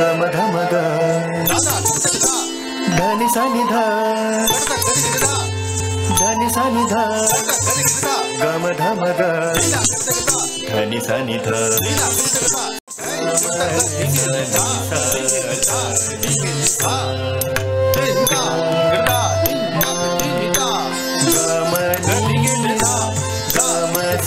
गम धम धनि सनि धनि सनि ध गम धम धनि सनि ध धा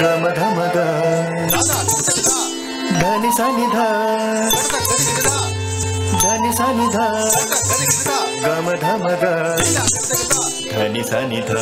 గమ ధమ గ ధని సని ధ ధని సని ధ గమ ధమ గ ధని సని ధ